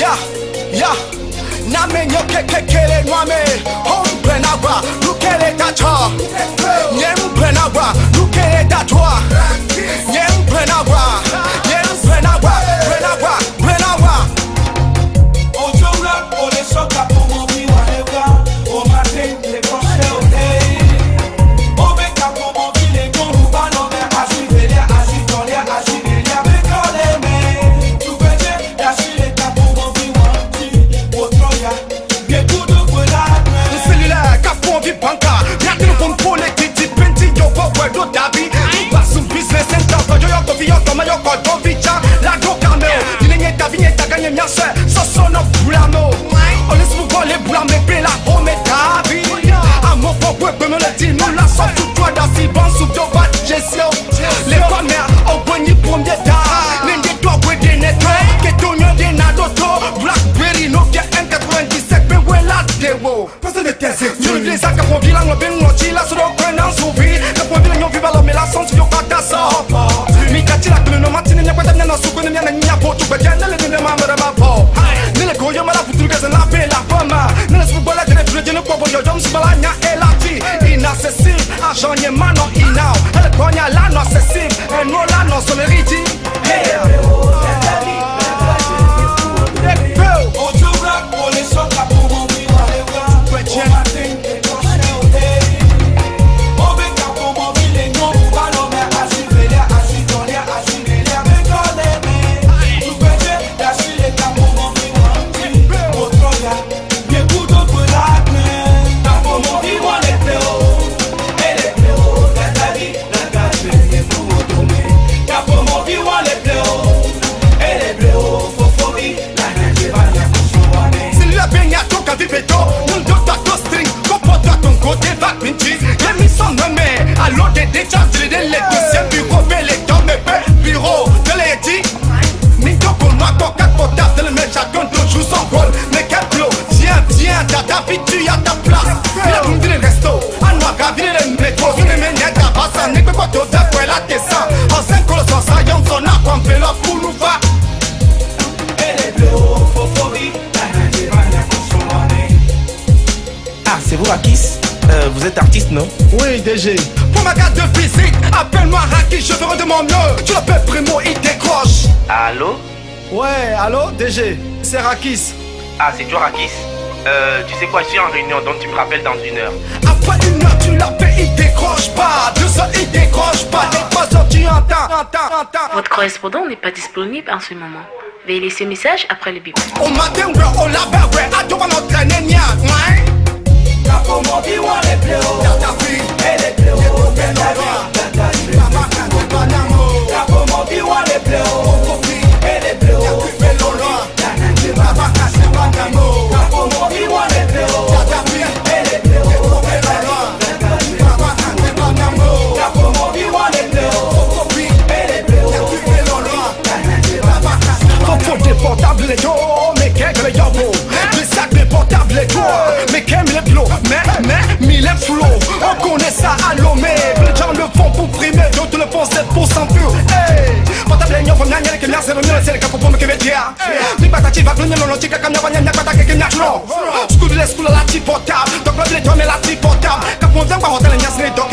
ya ya နာမည်ညောက်ခက်ခက်ခဲလဲနွားမယ် home brand up ရုခဲလဲကချာ 없는 연예인이야 보충백에 늘린 눈에 맘을 마포 늘려 고요마라 붙들게서 나 빌라빠마 늘려 수발라들의 줄여지는 꼬보여 점심을 아냐 엘라지 la artiste, non Oui, DG. Pour ma carte de visite, appelle-moi Raki, je veux de mon mieux. Tu l'appelles Primo, il décroche. Allô Ouais, allô, DG, c'est Rakis. Ah, c'est toi, Rakis euh, tu sais quoi, je suis en réunion, donc tu me rappelles dans une heure. Après une heure, tu l'appelles, il décroche pas. Deux heures, il décroche pas. Et trois heures, tu entends. Entends, entends. Votre correspondant n'est pas disponible en ce moment. Veuillez laisser message après le bip. Au matin, on l'a on l'entraîne, Kako mou bi wane ple μια νιέρη και μια σερονιέρα σέρκα που πούμε και βεντιά Μην πατά τσίβα κλούνε λονοτήκα καμιά πανιά μια πατά και μια σλό Σκούδιλε σκούλα λα Το κλόβιλε τιόμε λα τίποτα Καπούν δεν παγωτέλε μια σρίτο